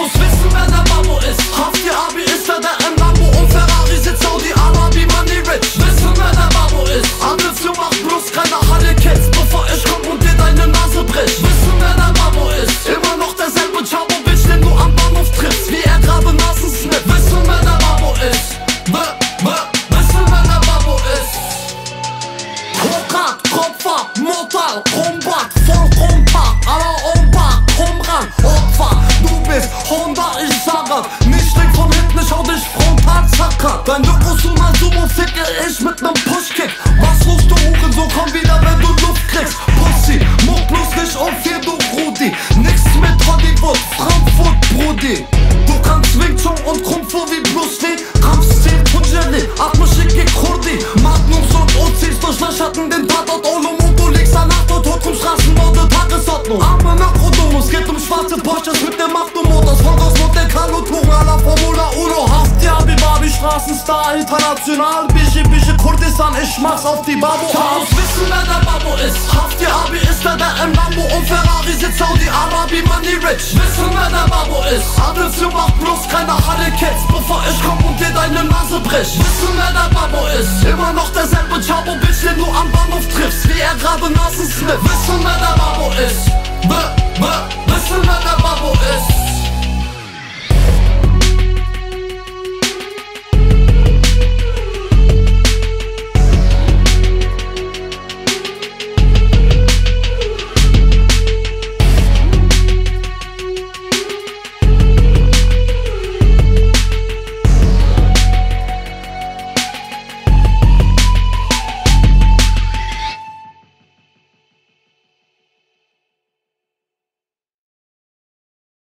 Muss wissen, wer der Mamo ist. Haft Abi Schal, Rumbad, voll Rumpa, aller Umpa, Rumran, Opfer. Du bist Honda, ich sage, nicht direkt von hinten, ich hau dich frontal zacker. Dein Locus und mein Sumo ficke ich mit nem Pushkick. Straßenstar, international. Bischi, Bischi, Kurdistan, ich mach's auf die Babo. Chaos, wissen, wer der Babo ist. Haft ja, Abi ist der, der im Lambo und Ferrari sitzt Saudi-Arabi, Money Rich. Wissen, wer der Babo ist. Adelsjung macht bloß keine Halle Kids, bevor ich komm und dir deine Nase brich. Wissen, wer der Babo ist. Immer noch derselbe Chabo, Bitch, den du am Bahnhof triffst,